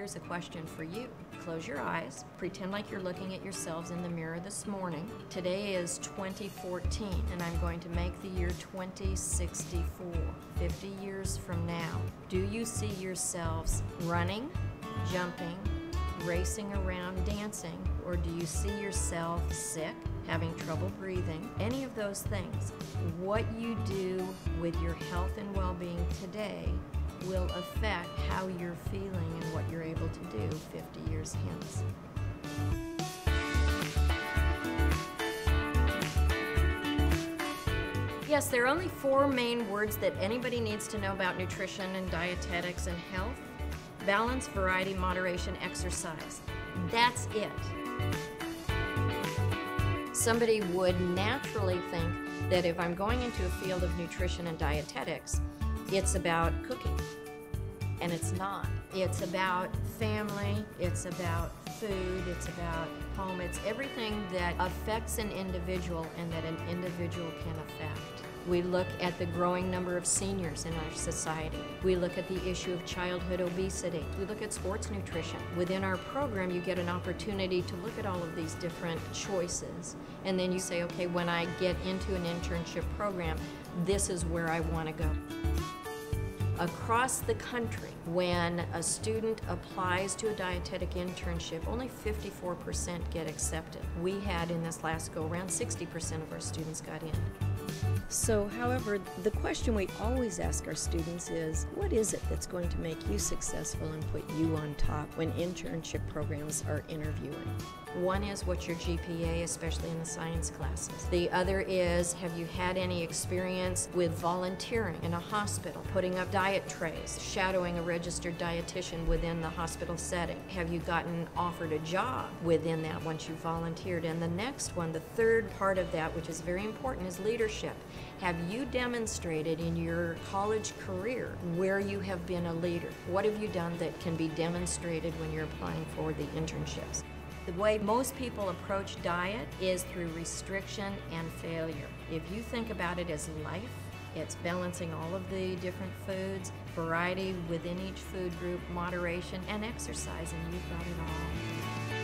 Here's a question for you. Close your eyes. Pretend like you're looking at yourselves in the mirror this morning. Today is 2014, and I'm going to make the year 2064, 50 years from now. Do you see yourselves running, jumping, racing around, dancing, or do you see yourself sick, having trouble breathing? Any of those things. What you do with your health and well being today will affect how you're feeling and what you're able to do 50 years hence. Yes, there are only four main words that anybody needs to know about nutrition and dietetics and health balance, variety, moderation, exercise. That's it. Somebody would naturally think that if I'm going into a field of nutrition and dietetics, it's about cooking. And it's not. It's about family, it's about food, it's about home, it's everything that affects an individual and that an individual can affect. We look at the growing number of seniors in our society. We look at the issue of childhood obesity. We look at sports nutrition. Within our program, you get an opportunity to look at all of these different choices. And then you say, okay, when I get into an internship program, this is where I want to go. Across the country, when a student applies to a dietetic internship, only 54% get accepted. We had in this last go around 60% of our students got in. So, however, the question we always ask our students is what is it that's going to make you successful and put you on top when internship programs are interviewing? One is what's your GPA, especially in the science classes. The other is have you had any experience with volunteering in a hospital, putting up diet trays, shadowing a registered dietitian within the hospital setting? Have you gotten offered a job within that once you volunteered? And the next one, the third part of that, which is very important, is leadership. Have you demonstrated in your college career where you have been a leader? What have you done that can be demonstrated when you're applying for the internships? The way most people approach diet is through restriction and failure. If you think about it as life, it's balancing all of the different foods, variety within each food group, moderation, and exercise, and you've got it all.